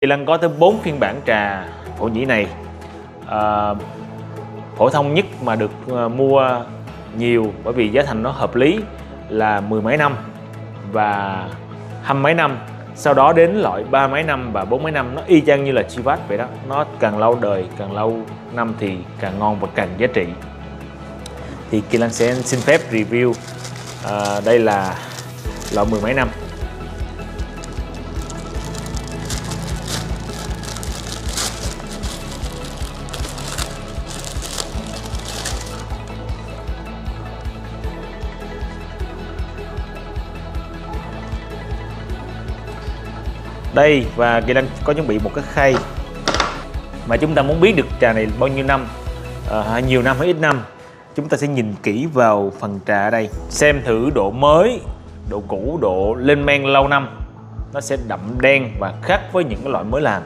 Kỳ Lân có tới 4 phiên bản trà phổ nhĩ này. À, phổ thông nhất mà được à, mua nhiều bởi vì giá thành nó hợp lý là mười mấy năm và hai mấy năm. Sau đó đến loại ba mấy năm và bốn mấy năm nó y chang như là Chivat vậy đó. Nó càng lâu đời càng lâu năm thì càng ngon và càng giá trị. Thì Kỳ Lan sẽ xin phép review à, đây là loại mười mấy năm. Đây và Kỳ đang có chuẩn bị một cái khay mà chúng ta muốn biết được trà này bao nhiêu năm à, nhiều năm hay ít năm. Chúng ta sẽ nhìn kỹ vào phần trà ở đây xem thử độ mới độ cũ độ lên men lâu năm. Nó sẽ đậm đen và khác với những cái loại mới làm.